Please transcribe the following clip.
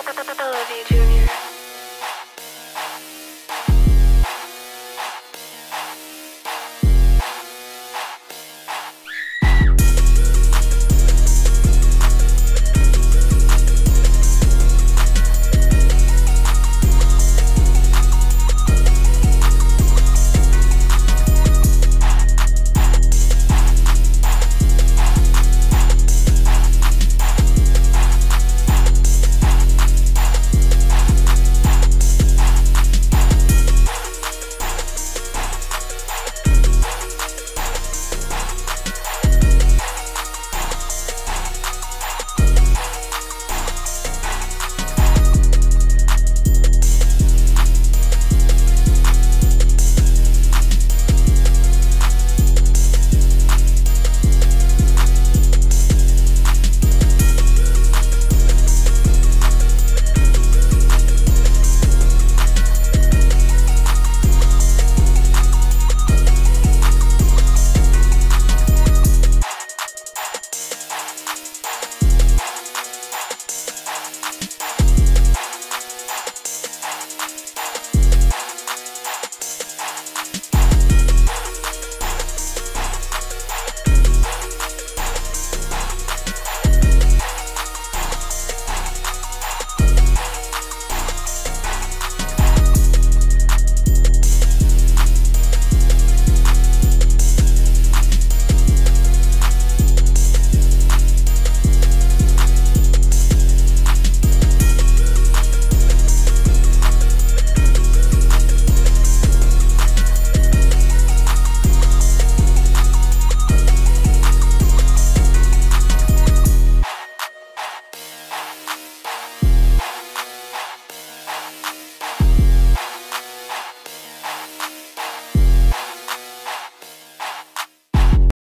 I Love you, Junior.